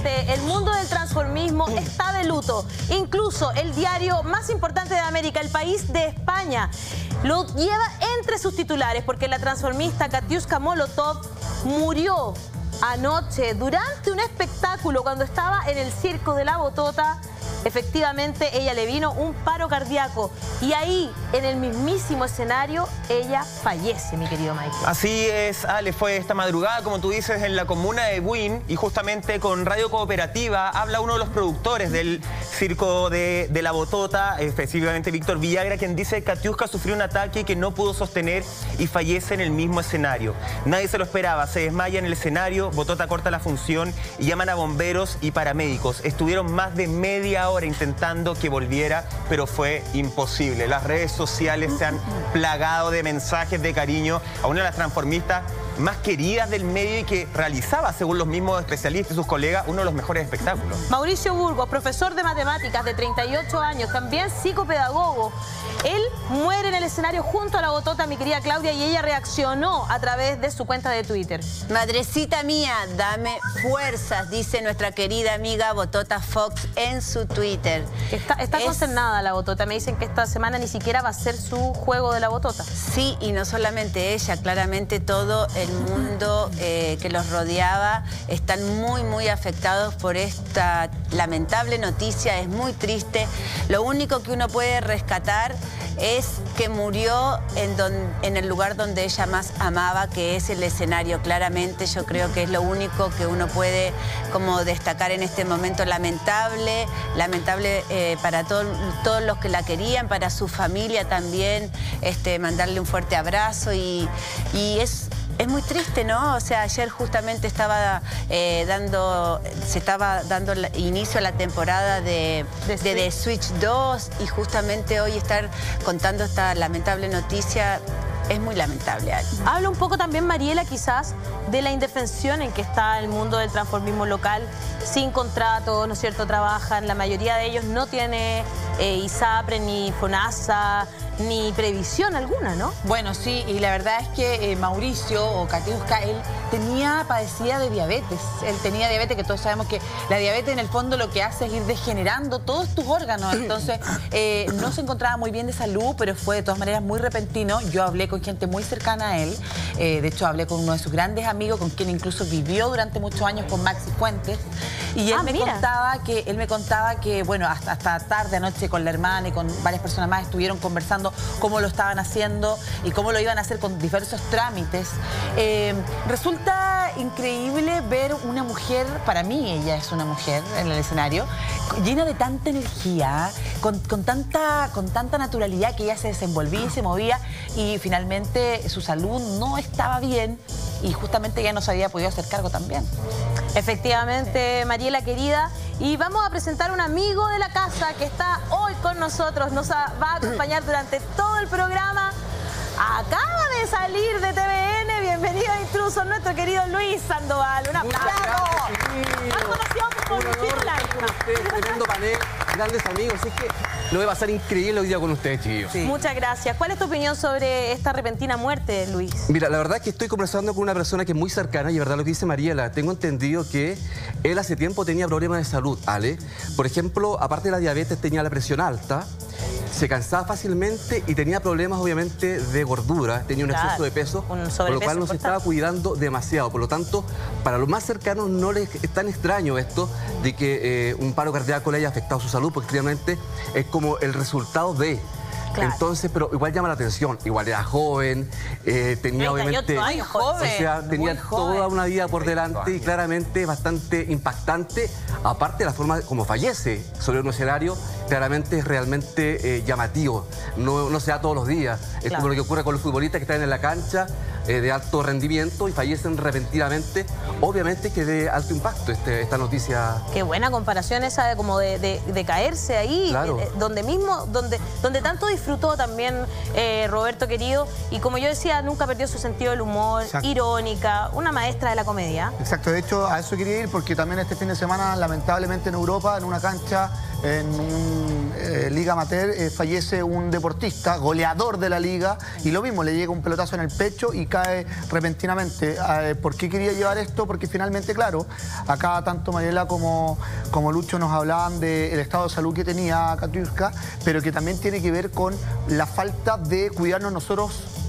Efectivamente, el mundo del transformismo está de luto. Incluso el diario más importante de América, el país de España, lo lleva entre sus titulares porque la transformista Katiuska Molotov murió anoche durante un espectáculo cuando estaba en el circo de la Botota efectivamente ella le vino un paro cardíaco y ahí, en el mismísimo escenario, ella fallece, mi querido Mike. Así es, Ale, fue esta madrugada, como tú dices, en la comuna de Buin y justamente con Radio Cooperativa habla uno de los productores del circo de, La Botota, específicamente Víctor Villagra, quien dice que Katiuska sufrió un ataque que no pudo sostener y fallece en el mismo escenario. Nadie se lo esperaba, se desmaya en el escenario, Botota corta la función y llaman a bomberos y paramédicos. Estuvieron más de media hora intentando que volviera, pero fue imposible. Las redes sociales se han plagado de mensajes de cariño a una de las transformistas más queridas del medio y que realizaba, según los mismos especialistas y sus colegas, uno de los mejores espectáculos. Mauricio Burgos, profesor de matemáticas de 38 años, también psicopedagogo. Él muere en el escenario junto a la botota, mi querida Claudia, y ella reaccionó a través de su cuenta de Twitter. Madrecita mía, dame fuerzas, dice nuestra querida amiga Botota Fox en su Twitter. Está, está concernada la botota, me dicen que esta semana ni siquiera va a ser su juego de la botota. Sí, y no solamente ella, claramente todo el mundo eh, que los rodeaba están muy, muy afectados por esta lamentable noticia, es muy triste. Lo único que uno puede rescatar es que murió en, en el lugar donde ella más amaba, que es el escenario. Claramente yo creo que es lo único que uno puede como destacar en este momento lamentable, lamentable eh, para todos los que la querían, para su familia también, este, mandarle un fuerte abrazo y, y es es muy triste, ¿no? O sea, ayer justamente estaba eh, dando, se estaba dando inicio a la temporada de, de, The Switch 2 y justamente hoy estar contando esta lamentable noticia es muy lamentable. Habla un poco también, Mariela, quizás, de la indefensión en que está el mundo del transformismo local, sin contrato, ¿no es cierto? Trabajan, la mayoría de ellos no tiene eh, ISAPRE ni FONASA, ni previsión alguna, ¿no? Bueno, sí, y la verdad es que eh, Mauricio o Katiuska, él tenía, padecía de diabetes. Él tenía diabetes, que todos sabemos que la diabetes en el fondo lo que hace es ir degenerando todos tus órganos. Entonces, eh, no se encontraba muy bien de salud, pero fue de todas maneras muy repentino. Yo hablé con gente muy cercana a él. Eh, de hecho, hablé con uno de sus grandes amigos, con quien incluso vivió durante muchos años, con Maxi Fuentes. Y él ah, me contaba que, él me contaba que, bueno, hasta, hasta tarde anoche con la hermana y con varias personas más estuvieron conversando cómo lo estaban haciendo y cómo lo iban a hacer con diversos trámites. Eh, resulta increíble ver una mujer, para mí ella es una mujer en el escenario, llena de tanta energía, con, tanta, con tanta naturalidad que ella se desenvolvía y se movía y finalmente su salud no estaba bien y justamente ella no se había podido hacer cargo también. Efectivamente, Mariela querida. Y vamos a presentar un amigo de la casa que está hoy con nosotros, nos va a acompañar durante todo el programa. Acaba de salir de TVN, bienvenido a Intruso, nuestro querido Luis Sandoval. Un aplauso. Por Tremendo panel, grandes amigos. Es que lo voy a pasar increíble hoy día con ustedes, chicos. Muchas gracias. ¿Cuál es tu opinión sobre esta repentina muerte, Luis? Mira, la verdad es que estoy conversando con una persona que es muy cercana y verdad lo que dice Mariela. Tengo entendido que él hace tiempo tenía problemas de salud, ¿vale? Por ejemplo, aparte de la diabetes, tenía la presión alta se cansaba fácilmente y tenía problemas obviamente de gordura, tenía un exceso de peso, por lo cual no se estaba cuidando demasiado. Por lo tanto, para los más cercanos no les es tan extraño esto de que eh, un paro cardíaco le haya afectado su salud, porque realmente es como el resultado de... Entonces, pero igual llama la atención. Igual era joven, eh, tenía obviamente. o sea, tenía toda una vida por delante y claramente bastante impactante. Aparte de la forma como fallece sobre un escenario, claramente es realmente eh, llamativo. No, no se da todos los días. Es como lo que ocurre con los futbolistas que están en la cancha eh, de alto rendimiento y fallecen repentinamente, obviamente que de alto impacto este, esta noticia. Qué buena comparación esa de como de, caerse ahí, eh, donde mismo, donde, donde tanto disfrutó también eh, Roberto querido, y como yo decía, nunca perdió su sentido del humor, irónica, una maestra de la comedia. Exacto, de hecho a eso quería ir porque también este fin de semana, lamentablemente en Europa, en una cancha en un, eh, Liga Amateur eh, fallece un deportista, goleador de la liga, y lo mismo, le llega un pelotazo en el pecho y cae repentinamente. Eh, ¿Por qué quería llevar esto? Porque finalmente, claro, acá tanto Mariela como, como Lucho nos hablaban del estado de salud que tenía Katiuska, pero que también tiene que ver con la falta de cuidarnos nosotros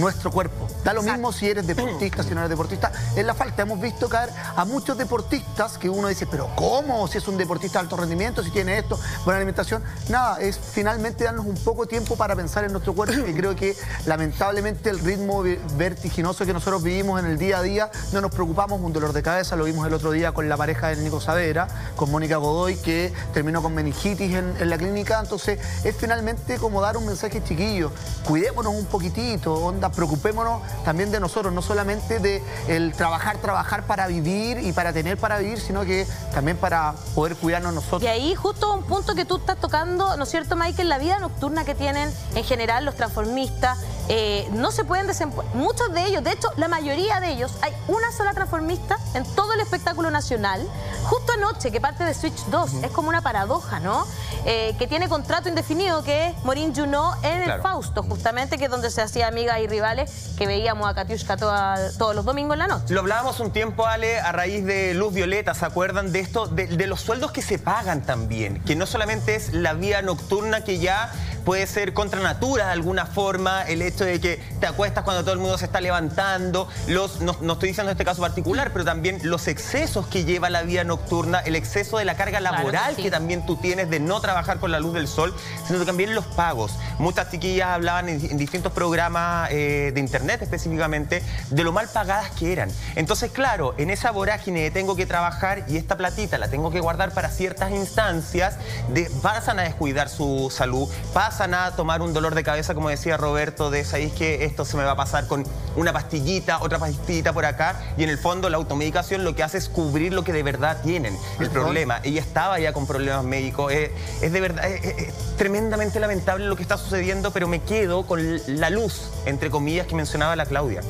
nuestro cuerpo. Da lo mismo si eres deportista, si no eres deportista. Es la falta. Hemos visto caer a muchos deportistas que uno dice, pero ¿cómo? Si es un deportista de alto rendimiento, si tiene esto, buena alimentación. Nada, es finalmente darnos un poco de tiempo para pensar en nuestro cuerpo y creo que lamentablemente el ritmo vertiginoso que nosotros vivimos en el día a día, no nos preocupamos, un dolor de cabeza, lo vimos el otro día con la pareja de Nico Savera, con Mónica Godoy, que terminó con meningitis en, en la clínica. Entonces es finalmente como dar un mensaje chiquillo, cuidémonos un poquitito, onda, preocupémonos también de nosotros, no solamente de el trabajar, trabajar para vivir y para tener para vivir, sino que también para poder cuidarnos nosotros. Y ahí justo un punto que tú estás tocando, ¿no es cierto, Michael? La vida nocturna que tienen en general los transformistas, eh, no se pueden desempeñar, muchos de ellos, de hecho, la mayoría de ellos, hay una sola transformista en todo el espectáculo nacional, justo anoche, que parte de Switch 2, es como una paradoja, ¿no? Eh, que tiene contrato indefinido, que es Morín Junot en el Fausto, justamente, que es donde se hacía amigas y rivales, que veíamos a Katiushka todos los domingos en la noche. Lo hablábamos un tiempo, Ale, a raíz de Luz Violeta, ¿se acuerdan de esto? De, de los sueldos que se pagan también, que no solamente es la vía nocturna que ya puede ser contra natura de alguna forma, el hecho de que te acuestas cuando todo el mundo se está levantando, los, no, estoy diciendo este caso particular, pero también los excesos que lleva la vida nocturna, el exceso de la carga laboral que, también tú tienes de no trabajar con la luz del sol, sino también los pagos. Muchas chiquillas hablaban en, distintos programas eh, de internet específicamente de lo mal pagadas que eran. Entonces, claro, en esa vorágine tengo que trabajar y esta platita la tengo que guardar para ciertas instancias, de, pasan a descuidar su salud, pasan a tomar un dolor de cabeza, como decía Roberto, de sabéis que esto se me va a pasar con una pastillita, otra pastillita por acá, y en el fondo la automedicación lo que hace es cubrir lo que de verdad tienen, el problema. Ella estaba ya con problemas médicos, es, de verdad, es, tremendamente lamentable lo que está sucediendo, pero me quedo con la luz, entre comillas, que mencionaba la Claudia.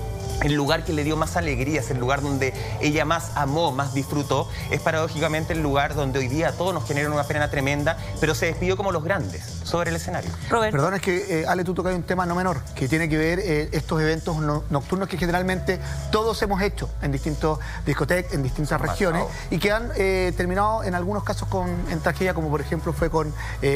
El lugar que le dio más alegrías, el lugar donde ella más amó, más disfrutó, es paradójicamente el lugar donde hoy día todos nos generan una pena tremenda, pero se despidió como los grandes sobre el escenario. Perdón, es que eh, Ale, tú tocas un tema no menor, que tiene que ver eh, estos eventos nocturnos que generalmente todos hemos hecho en distintos discotecas, en distintas regiones, y que han eh, terminado en algunos casos con, en tragedia, como por ejemplo fue con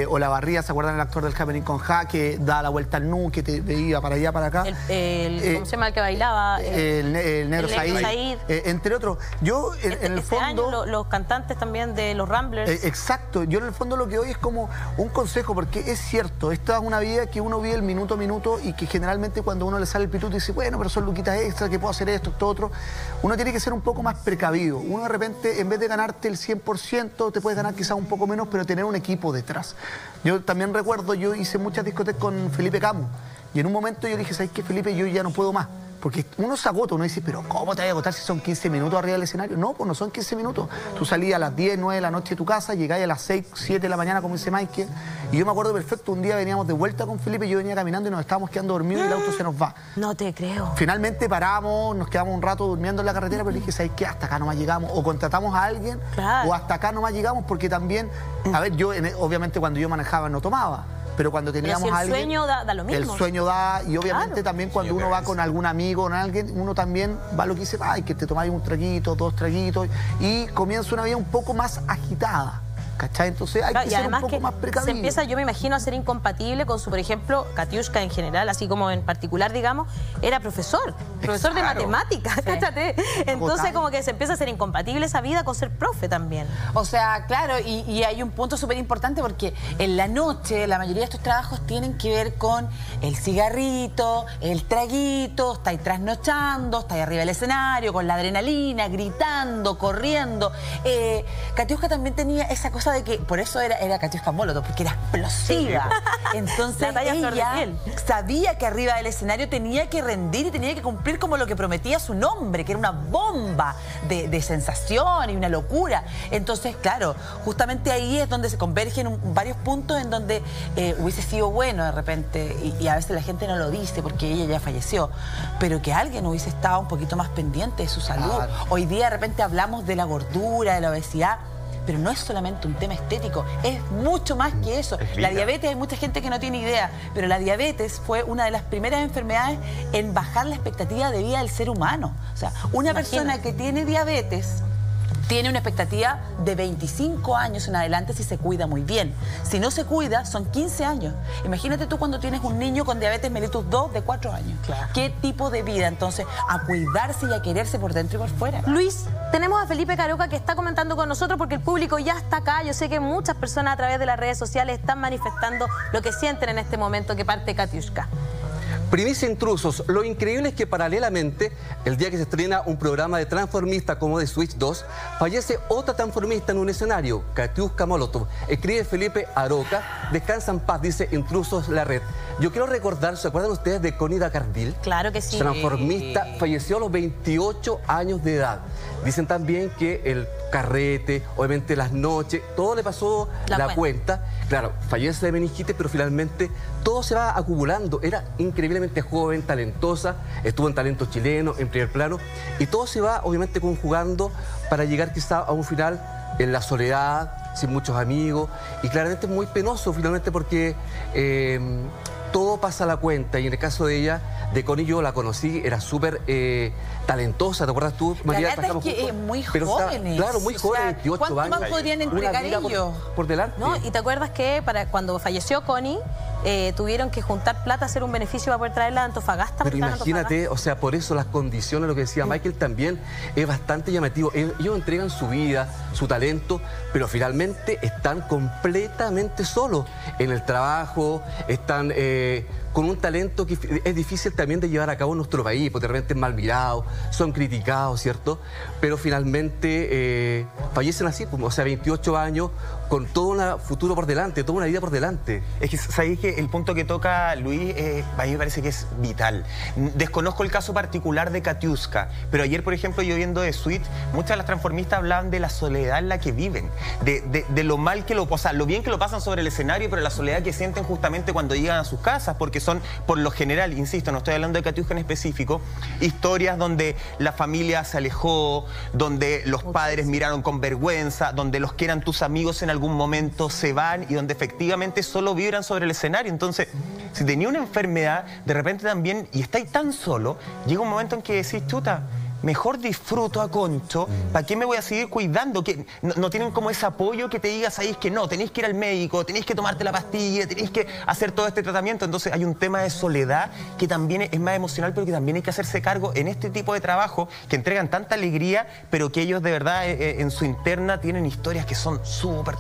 Olavarría, ¿se acuerdan el actor del Happening con Ja, que da la vuelta al nu, que te veía para allá, para acá? El, ¿Cómo se llama el que bailaba? el, Negro Said, eh, entre otros. Yo, en, este, el este fondo... los cantantes también de los Ramblers. Eh, exacto. Yo, en el fondo, lo que doy es como un consejo, porque es cierto, esta es una vida que uno vive el minuto a minuto y que generalmente cuando uno le sale el pituto dice, bueno, pero son luquitas extra, que puedo hacer esto, esto, otro. Uno tiene que ser un poco más precavido. Uno de repente, en vez de ganarte el 100%, te puedes ganar quizás un poco menos, pero tener un equipo detrás. Yo también recuerdo, yo hice muchas discotecas con Felipe Camus. Y en un momento yo dije, ¿sabes qué, Felipe? Yo ya no puedo más. Porque uno se agota, uno dice, pero ¿cómo te vas a agotar si son 15 minutos arriba del escenario? No, pues no son 15 minutos. Tú salías a las 10, 9 de la noche de tu casa, llegabas a las 6, 7 de la mañana, como dice Michael. Y yo me acuerdo perfecto, un día veníamos de vuelta con Felipe, yo venía caminando y nos estábamos quedando dormidos y el auto se nos va. No te creo. Finalmente paramos, nos quedamos un rato durmiendo en la carretera, pero dije, ¿sabes qué? Hasta acá nomás llegamos. O contratamos a alguien, o hasta acá nomás llegamos, porque también, a ver, yo obviamente cuando yo manejaba no tomaba pero cuando teníamos el sueño da, lo mismo. El sueño da, y obviamente también cuando uno va con algún amigo con alguien, uno también va lo que dice, ay, que te tomáis un traguito, dos traguitos, y comienza una vida un poco más agitada. ¿Cachai? Entonces hay que ser un poco más precavido. Se empieza, yo me imagino, a ser incompatible con su, por ejemplo, Katiushka en general, así como en particular, digamos, era profesor, profesor de matemáticas, Entonces como que se empieza a ser incompatible esa vida con ser profe también. O sea, claro, y, hay un punto súper importante porque en la noche la mayoría de estos trabajos tienen que ver con el cigarrito, el traguito, estáis trasnochando, estáis arriba del escenario, con la adrenalina, gritando, corriendo. Eh, Katiushka también tenía esa cosa de que, por eso era, era Katiuska Molotov, porque era explosiva. Entonces ella sabía que arriba del escenario tenía que rendir y tenía que cumplir como lo que prometía su nombre, que era una bomba de, sensación y una locura. Entonces, claro, justamente ahí es donde se convergen varios puntos en donde eh, hubiese sido bueno de repente, y, a veces la gente no lo dice porque ella ya falleció, pero que alguien hubiese estado un poquito más pendiente de su salud. Hoy día de repente hablamos de la gordura, de la obesidad, pero no es solamente un tema estético, es mucho más que eso. Es La diabetes hay mucha gente que no tiene idea, pero la diabetes fue una de las primeras enfermedades en bajar la expectativa de vida del ser humano. O sea, una persona que tiene diabetes tiene una expectativa de 25 años en adelante si se cuida muy bien. Si no se cuida, son 15 años. Imagínate tú cuando tienes un niño con diabetes mellitus 2 de 4 años. ¿Qué tipo de vida? Entonces, a cuidarse y a quererse por dentro y por fuera. Luis, tenemos a Felipe Caroca que está comentando con nosotros porque el público ya está acá. Yo sé que muchas personas a través de las redes sociales están manifestando lo que sienten en este momento que parte Katiuska. Primicia Intrusos, lo increíble es que paralelamente, el día que se estrena un programa de transformista como de Switch 2, fallece otra transformista en un escenario, Katiuska Molotov. Escribe Felipe Aroca, descansa en paz, dice Intrusos la red. Yo quiero recordar, ¿se acuerdan ustedes de Conida Cardil? Claro que sí. Transformista, falleció a los 28 años de edad. Dicen también que el carrete, obviamente las noches, todo le pasó La la, cuenta. Claro, fallece de meningitis, pero finalmente todo se va acumulando. Era increíblemente joven, talentosa, estuvo en talento chileno, en primer plano, y todo se va obviamente conjugando para llegar quizá a un final en la soledad, sin muchos amigos, y claramente muy penoso finalmente porque eh, todo pasa a la cuenta, y en el caso de ella, de Connie yo la conocí, era súper eh, talentosa, ¿te acuerdas tú, La verdad es que es muy jóvenes. claro, muy O joven, sea, 28 ¿cuánto años. más podrían entregar vida por- ellos? Por, delante. ¿No? ¿Y te acuerdas que para cuando falleció Connie, eh, tuvieron que juntar plata, hacer un beneficio para poder traerla a Antofagasta? Pero imagínate, o sea, por eso las condiciones, lo que decía Michael también es bastante llamativo. Ellos, ellos entregan su vida, su talento, pero finalmente están completamente solos en el trabajo, están eh, con un talento que es difícil también de llevar a cabo en nuestro país, porque de repente es mal mirado, son criticados, ¿cierto? Pero finalmente eh, fallecen así, como, o sea, 28 años, con todo un futuro por delante, toda una vida por delante. Es que sabéis que el punto que toca Luis, eh, a mí me parece que es vital. Desconozco el caso particular de Katiuska, pero ayer, por ejemplo, yo viendo de Suite, muchas de las transformistas hablaban de la soledad en la que viven, de, de- de lo mal que lo, o sea, lo bien que lo pasan sobre el escenario, pero la soledad que sienten justamente cuando llegan a sus casas, porque son, por lo general, insisto, no estoy hablando de Katiuska en específico, historias donde la familia se alejó, donde los padres miraron con vergüenza, donde los que eran tus amigos en algún momento se van y donde efectivamente solo vibran sobre el escenario. Entonces, si tenía una enfermedad, de repente también, y estáis tan solo, llega un momento en que decís, chuta, mejor disfruto a Concho, ¿para qué me voy a seguir cuidando? Que no, tienen como ese apoyo que te digas ahí que no, tenéis que ir al médico, tenéis que tomarte la pastilla, tenéis que hacer todo este tratamiento. Entonces hay un tema de soledad que también es más emocional, pero que también hay que hacerse cargo en este tipo de trabajo que entregan tanta alegría, pero que ellos de verdad eh, eh, en su interna tienen historias que son súper.